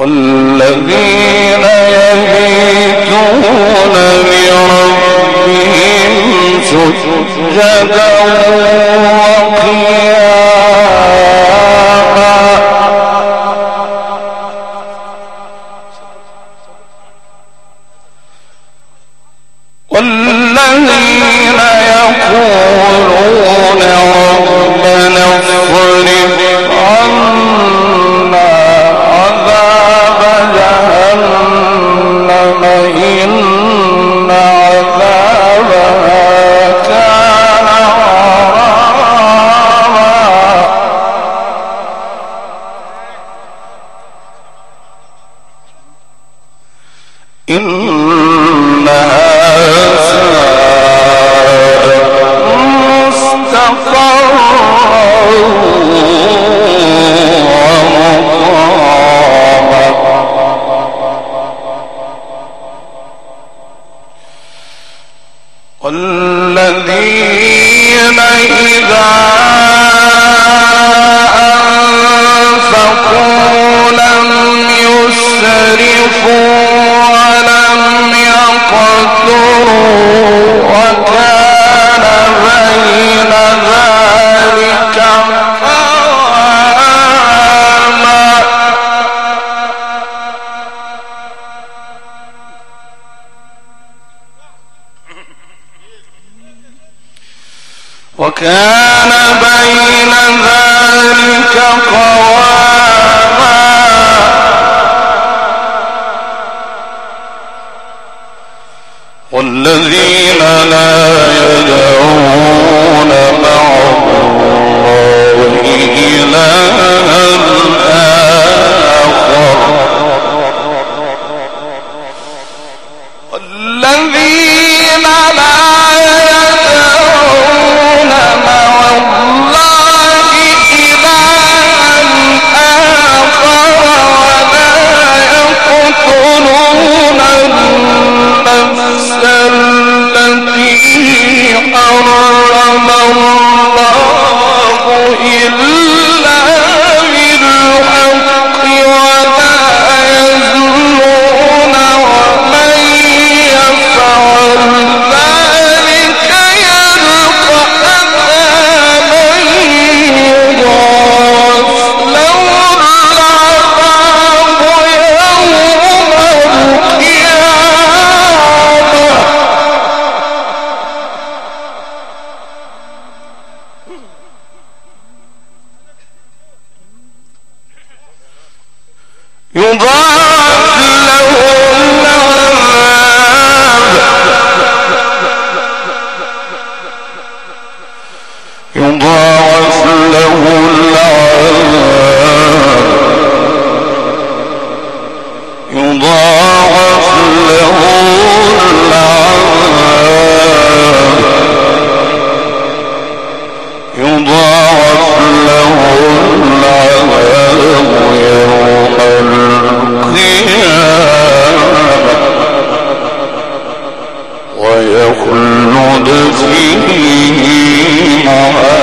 والذين يبيتون لربهم سجدا Bhagavad Gita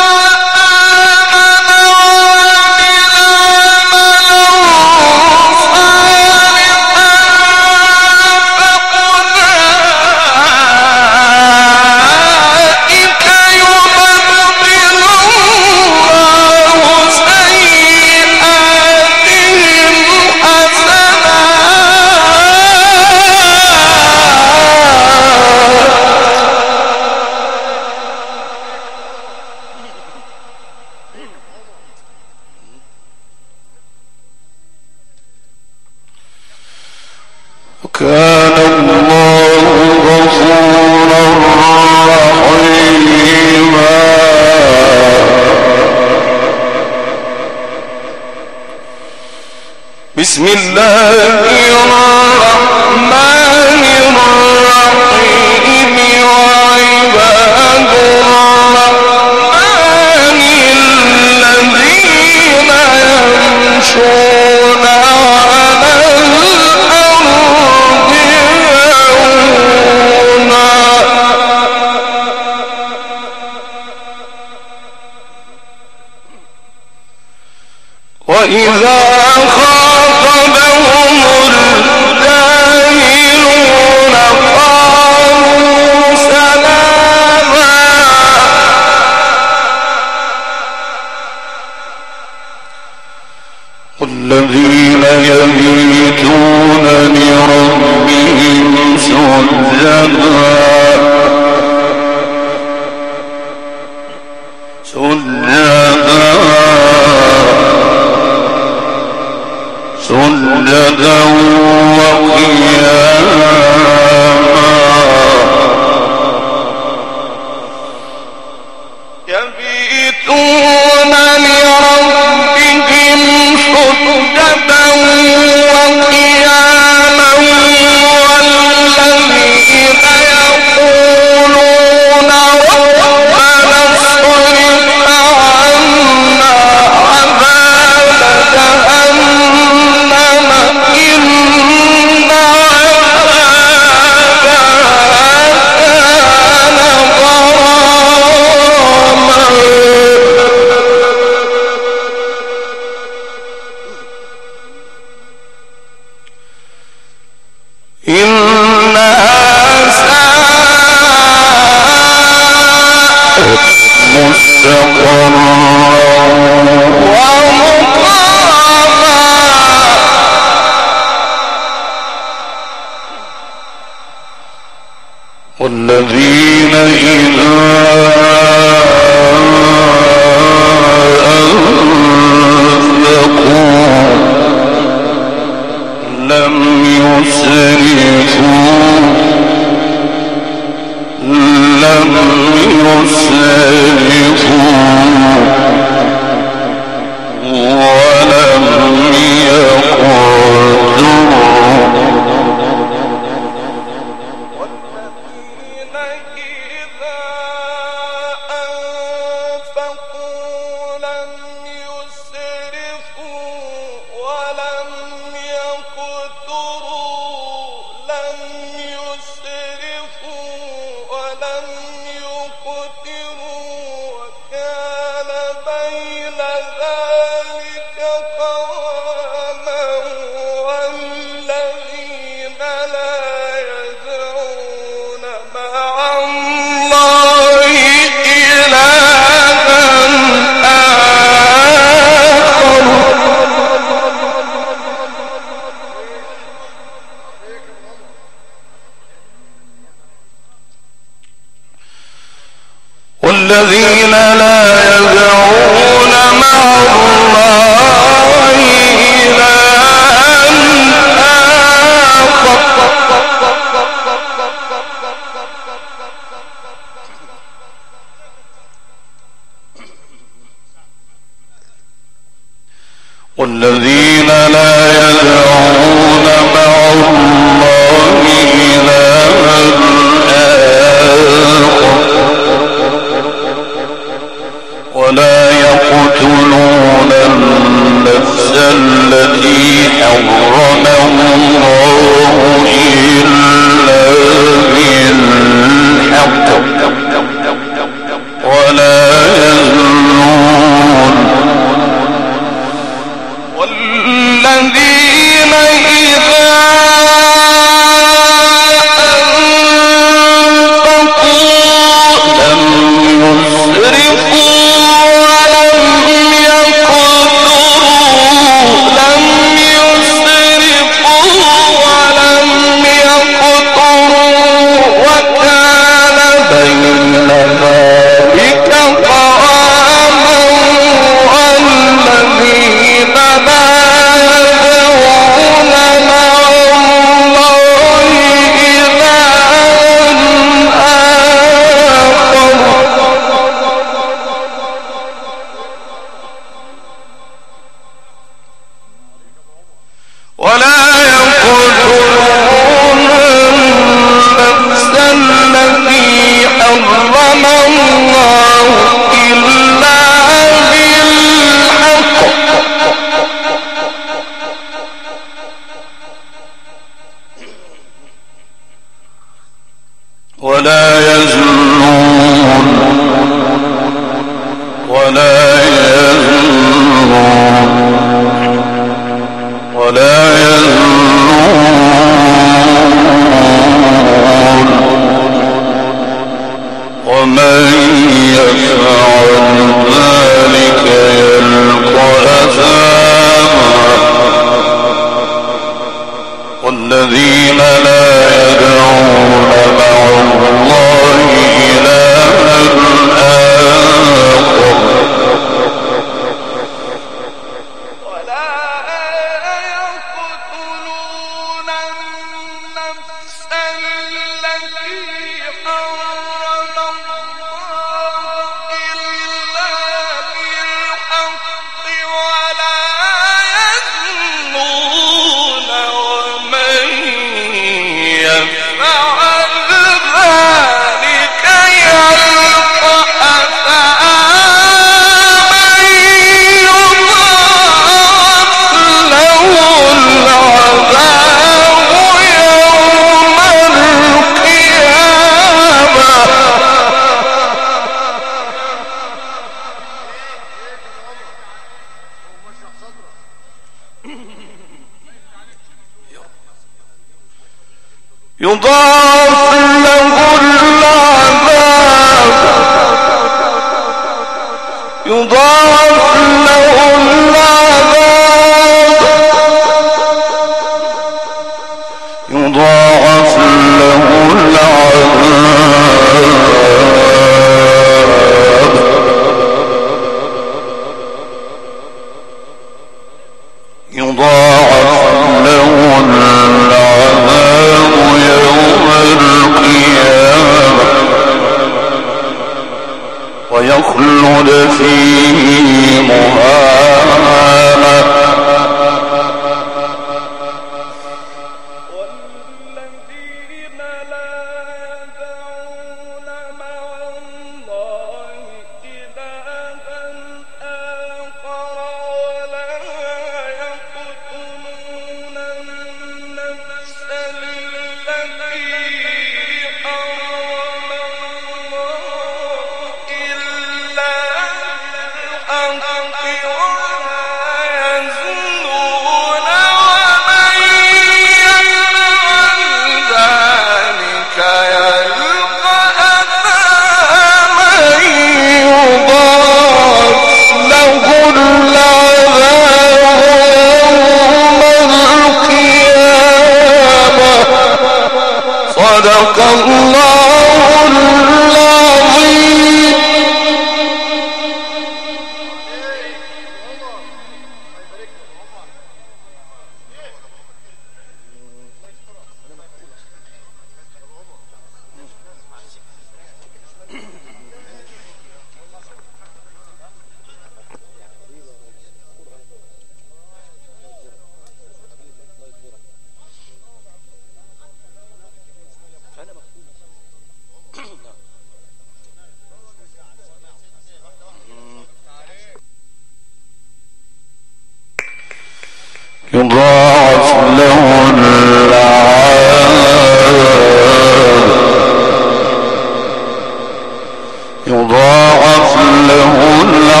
له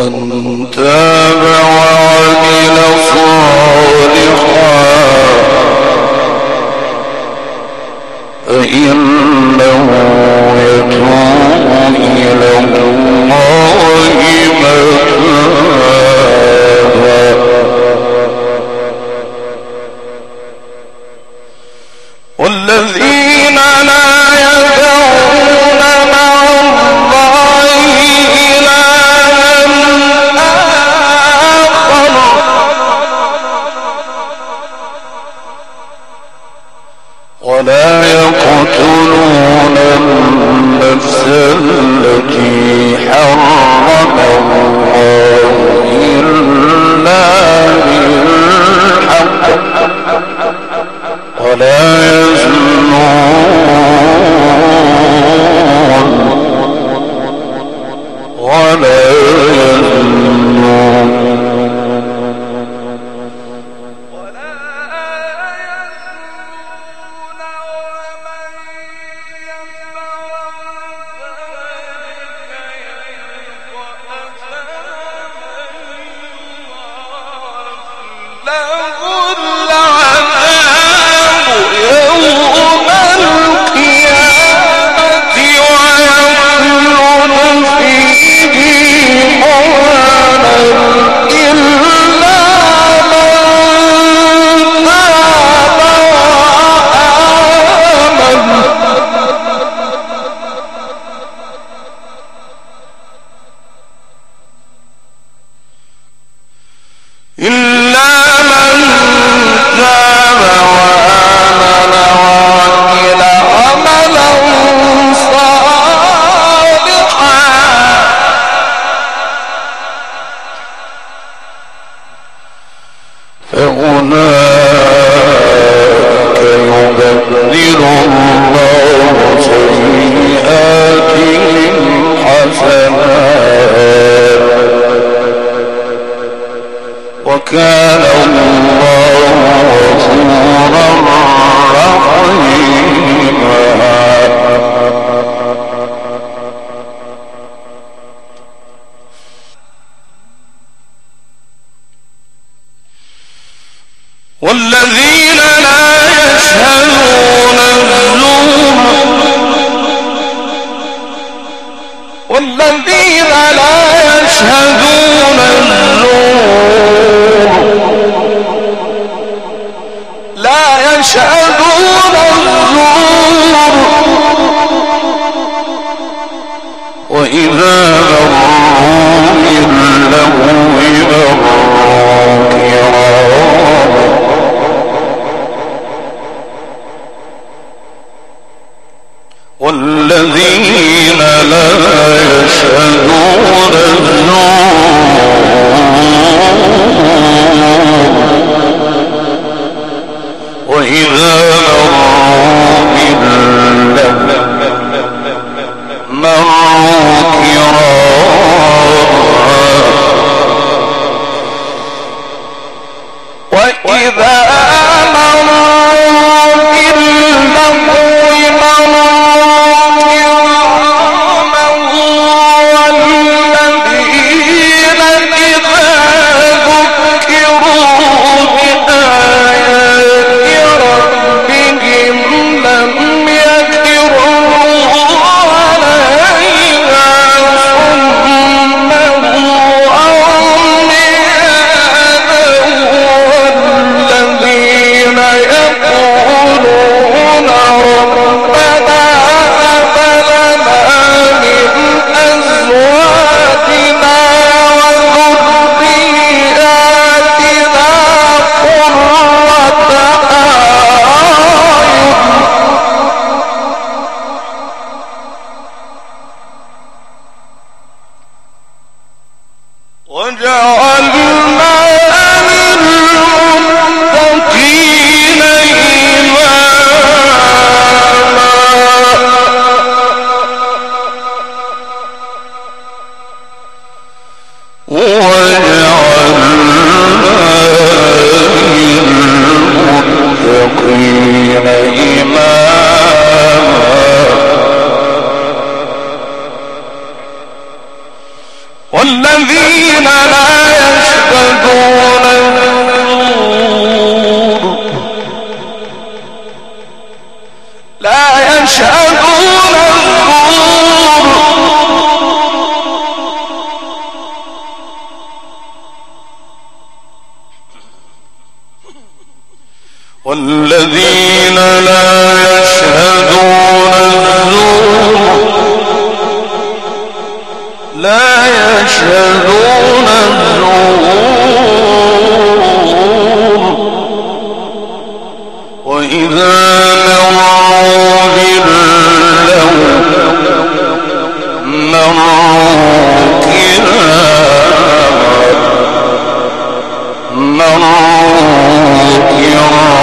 ومن تاب لا يشهدون الزور والذين لا يشهدون الزور. لا يشهدون الزور. وإذا منكرا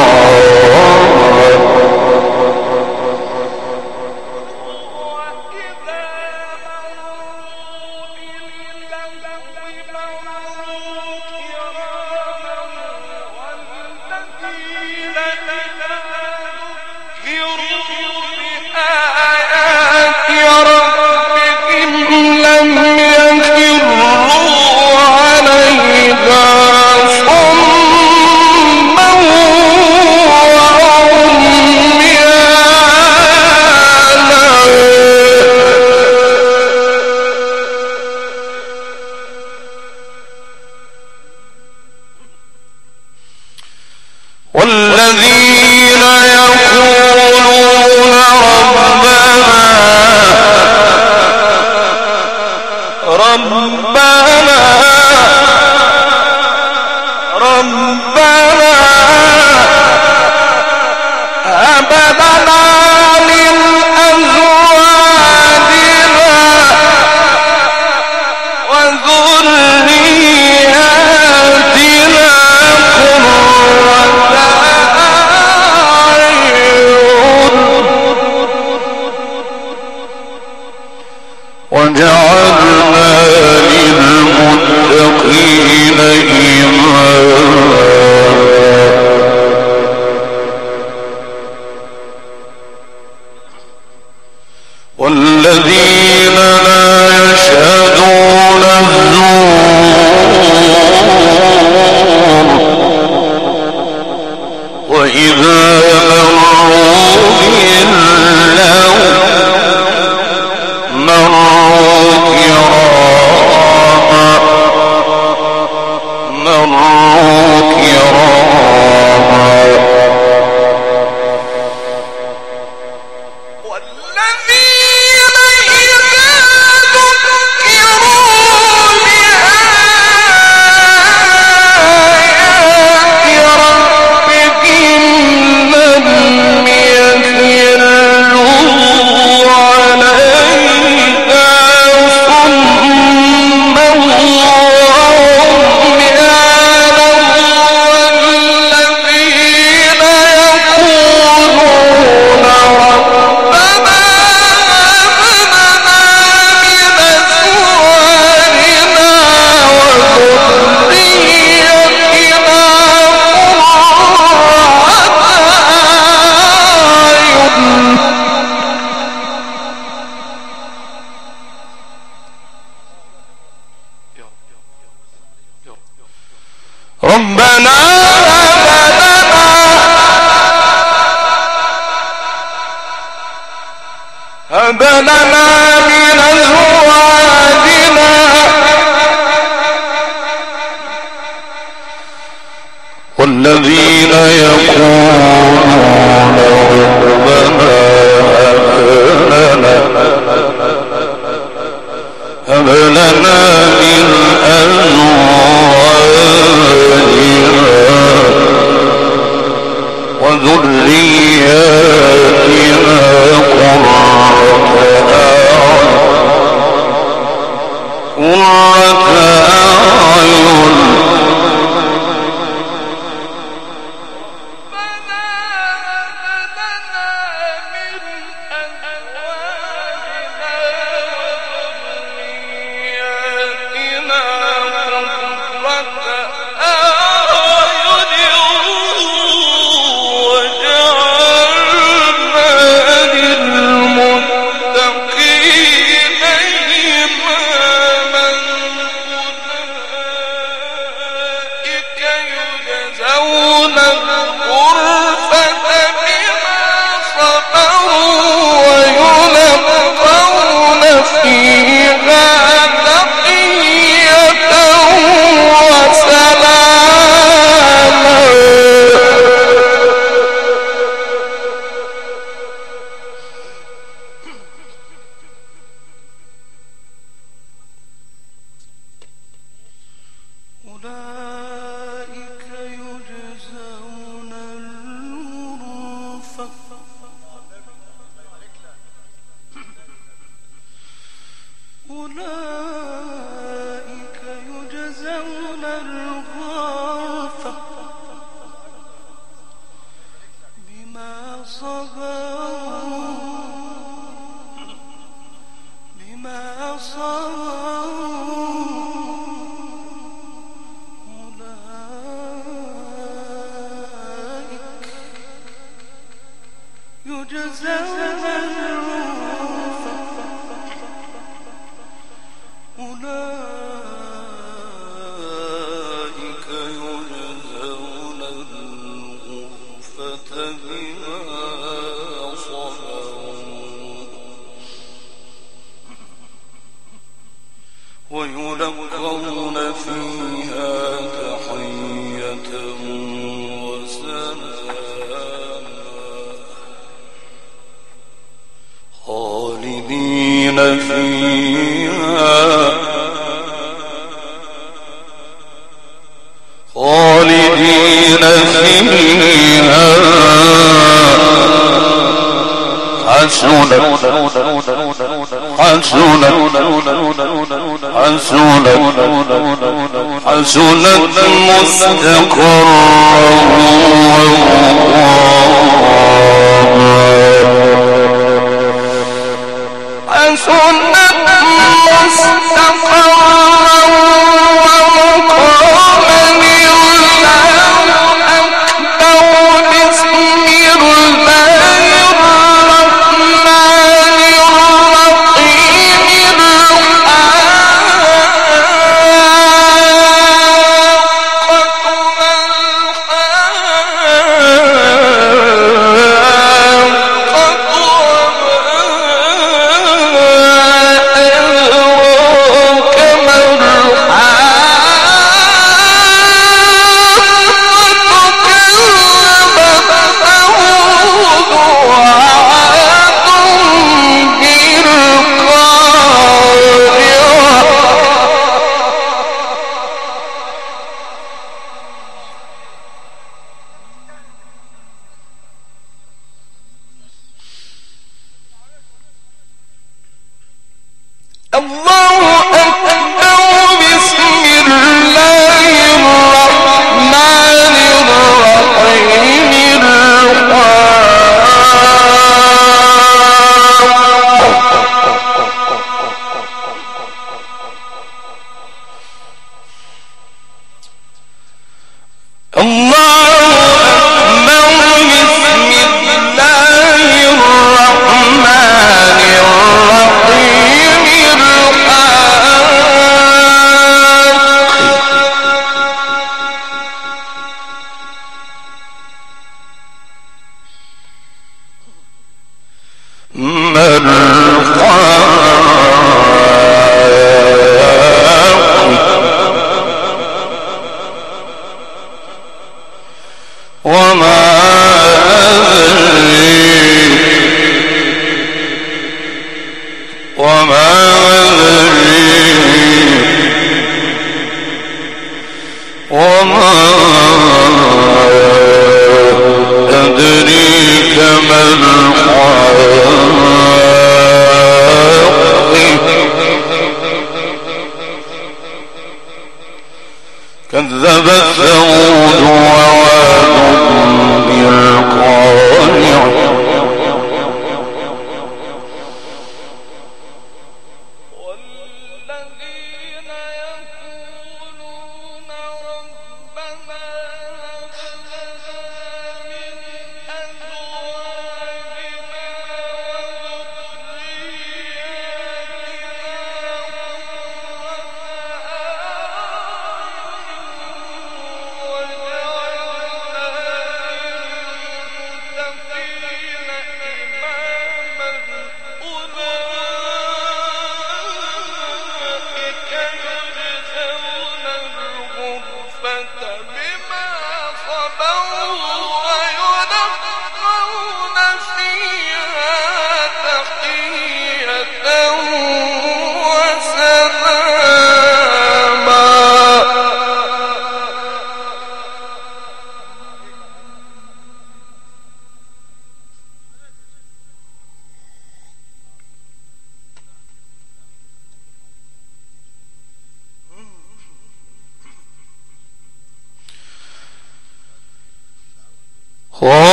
مستقرا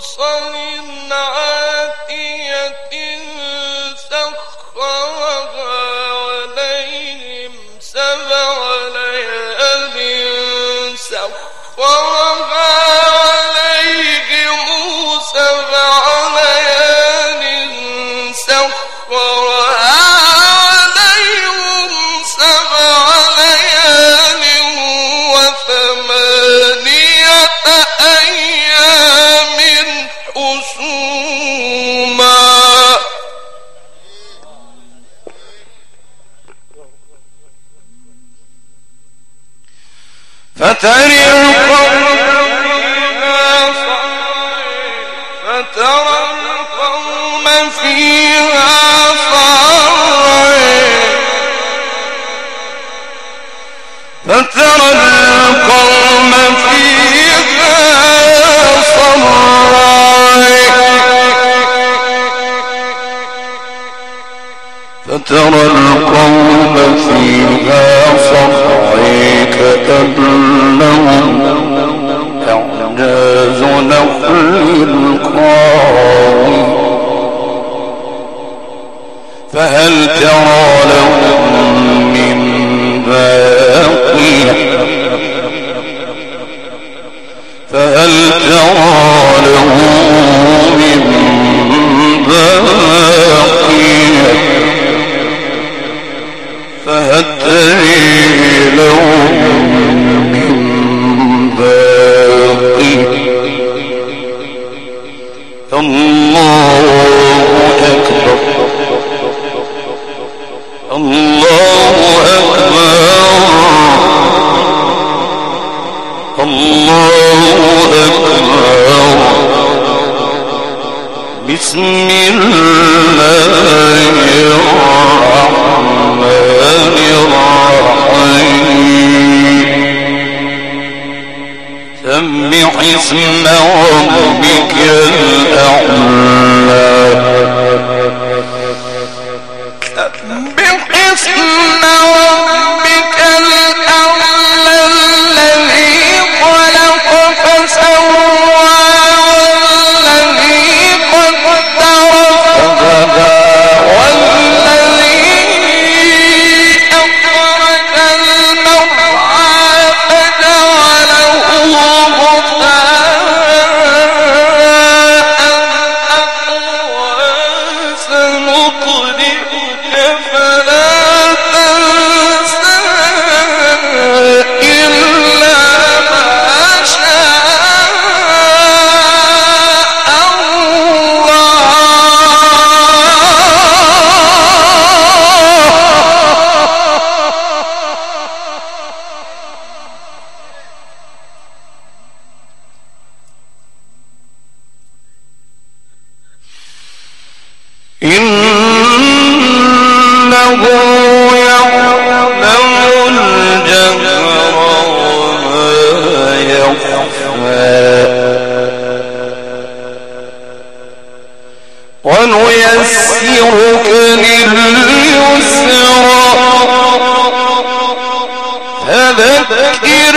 صرصر عاتية Tony! الله ونيسرك لليسرى. فذكر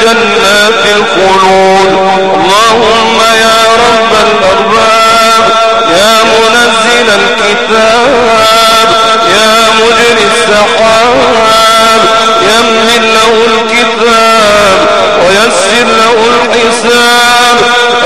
جنات الخلود. اللهم يا رب الأرباب يا منزل الكتاب يا مجري السحاب يمن له الكتاب ويسر له الحساب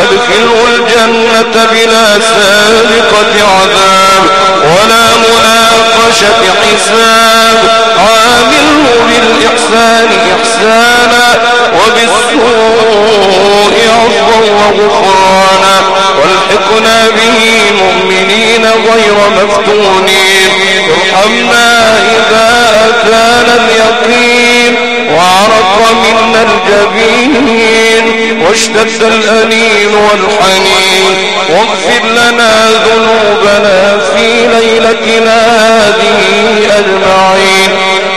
أدخله الجنة بلا سابقة عذاب ولا مناقشة حساب. عامله بالإحسان إحسانا. وبالسوء عفوا وغفرانا والحقنا به مؤمنين غير مفتونين. ارحمنا إذا أتانا اليقين وعرق منا الجبين. واشتد الأنين والحنين. واغفر لنا ذنوبنا في ليلتنا هذه أجمعين.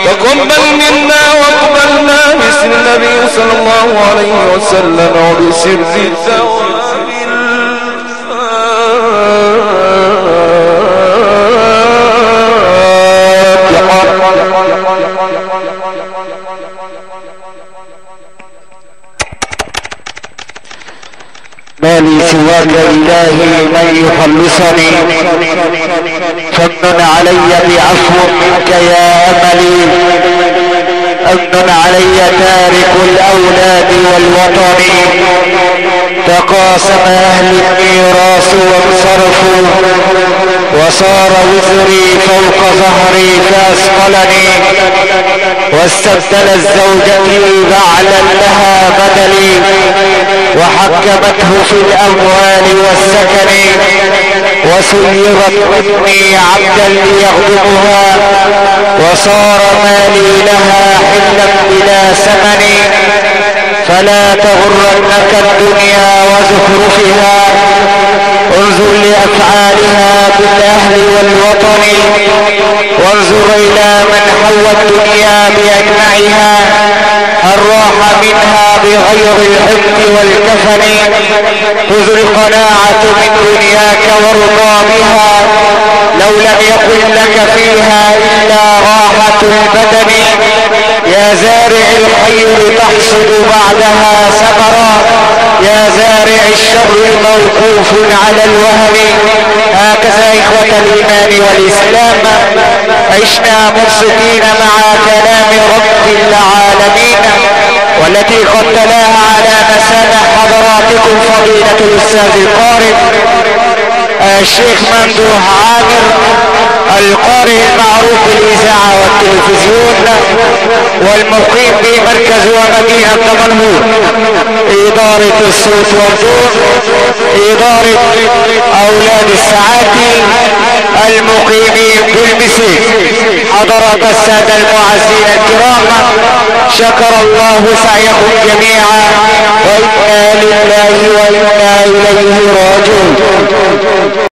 تقبل منا وأقبلنا باسم النبي صلى الله عليه وسلم وبسر ثواب ما لي سواك إلهي من يخلصني. فمن علي بعفو منك يا أملي. أمن علي تارك الأولاد والوطن. تقاسم أهل الميراث وانصرفوا. وصار وزري فوق ظهري فأثقلني واستبدل الزوجة بعلا لها بدلي وحكمته في الأموال والسكن. وسيرت مني عبدا ليخدمها وصار مالي لها حلا بلا ثمن فلا تغرنك الدنيا وزخرفها انظر لأفعالها بالأهل والوطن وانظر إلى من حوى الدنيا بأجمعها هل راح منها بغير الحب والكفن خذ القناعة من دنياك وارضى بها لو لم يكن لك فيها إلا راحة البدن. يا زارع الخير تحصد بعدها ثمرا يا زارع الشر موقوف على الوهم. هكذا إخوة الإيمان والإسلام. عشنا مبسطين مع كلام رب العالمين. والتي قد تلاها على مسامع حضراتكم فضيلة الأستاذ القارئ. الشيخ ممدوح عامر القارئ المعروف بالإذاعة والتلفزيون والمقيم بمركز ومدينة دمنهور إدارة الصوت والضوء إدارة أولاد السعادة المقيمين بالمسيح حضرات السادة المعزين الكرام شكر الله سعيكم جميعا. وإنا لله وإنا إليه راجعون.